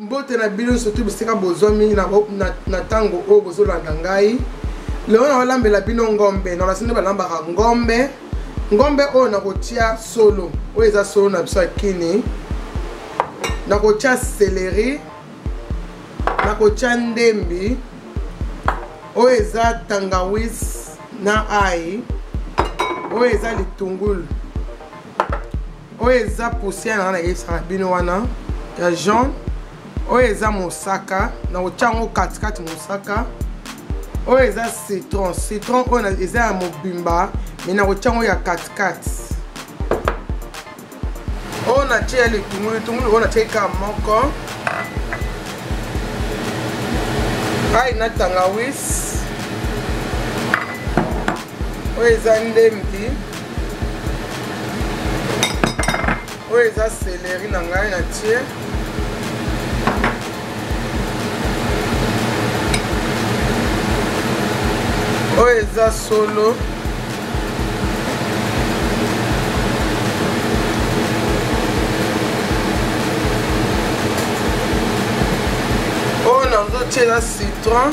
mbote na bino nyonso tu bisika bozwami na ntango oyo bozolanda ngai lelo nakolambela bino ngombe na basi nde balambaka ngombe ngombe oyo nakotia solo oyo eza solo na biso ya kini nakotia seleri nakotia ndembi oyo eza tangawis na ai oyo eza litungulu oyo eza poussière na ngai nayebisaka bino wana ya jaune oyo eza mosaka na kotya yango katikati mosaka oyo eza citron citron oyo eza ya mobimba mai na kotya yango ya katikati oyo natye ya litungulu litungulu oyo natye kaka moko ai na tangawisi oyo eza ndembi oyo eza seleri na ngai na tie oyo eza solo oyo nazotyela citron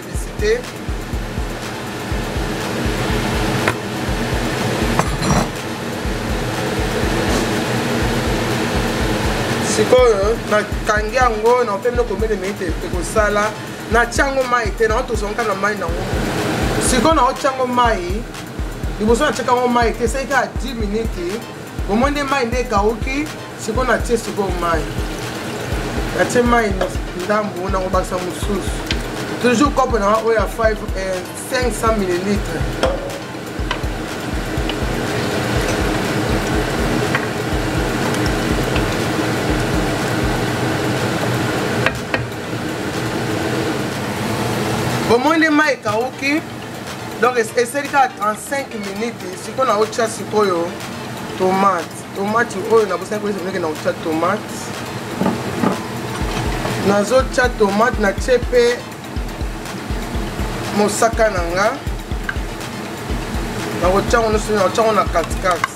publicité sikoyo nakangi yango na mpe biloko mbele mei te ekosala natya yango mai te nao tozonga kaka mai nango sikoyo naotya yango mai liboso natyaka yango mai te esali kaka 10 minutes Omoni nde mai nde ekauki, sikoyo natie sikoyo mai, natie mai ndambu na kobakisa mosusu toujours kopo na nga oyo ya 500 eh, millilitre bomoni mai ekauki donc eseli kaka 35 minutes sikoyo naotya sikoyo tomate tomate oyo nabosani koyesa ndenge naotya tomate nazotya tomate natye mpe mosaka na nga nakotya ngo nyonso nakotya ngo na katikati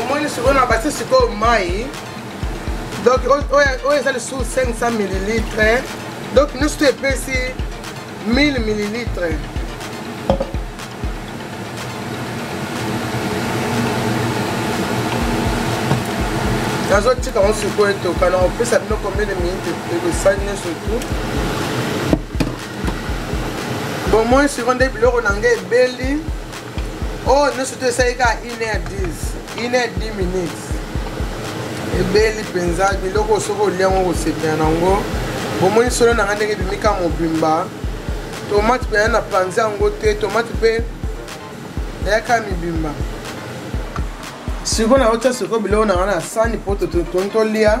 omoni sikoyo na basi sikoyo mai donc oyo eza lisusu 500 millilitre donc nyonso to epesi 1000 millilitre nazotika yango sikoyo etoka na kopesa bino kombele minute ekosali nyonso tu bomoi siko nde biloko na ngai ebeli oyo oh, nyonso to esali kaka 1 heure 10 1 heure 10 minutes ebeli mpenza biloko soki olia yango kosepela nango bomoni solo na ngai ndenge ebimika mobimba tomate mpenza na panzi yango te tomate mpe eyaka mibimba sikoyo naotya sikoyo biloko na ngai na sani mpo totoni tolia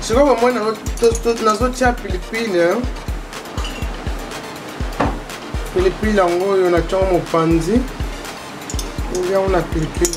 sikoyo bomoi nazotya pilipili eh. pilipili yango oyo natyango mopanzi yango na pilipili